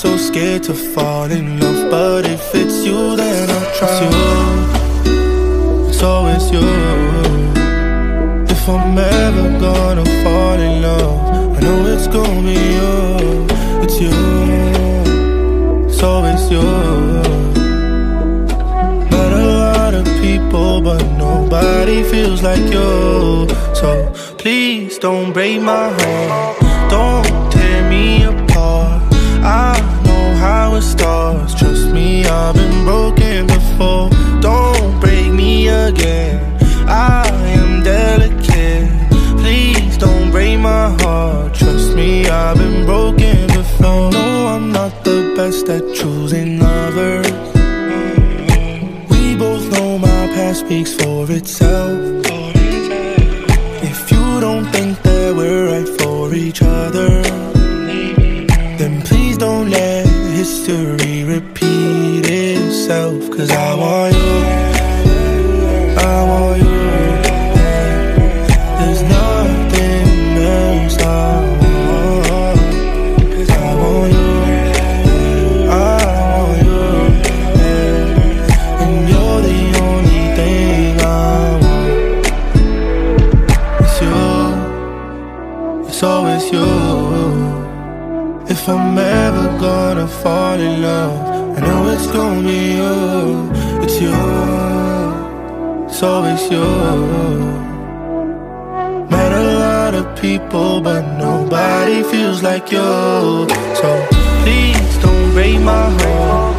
so scared to fall in love, but if it's you, then I'll try. It's you, it's always you. If I'm ever gonna fall in love, I know it's gonna be you. It's you, it's always you. Met a lot of people, but nobody feels like you. So please don't break my heart, my heart. Trust me, I've been broken before. No, I'm not the best at choosing lovers. We both know my past speaks for itself. If you don't think that we're right for each other, then please don't let history repeat itself. Cause I want you, If I'm ever gonna fall in love, I know it's gonna be you. It's you, So it's you. Met a lot of people, but nobody feels like you. So please don't break my heart.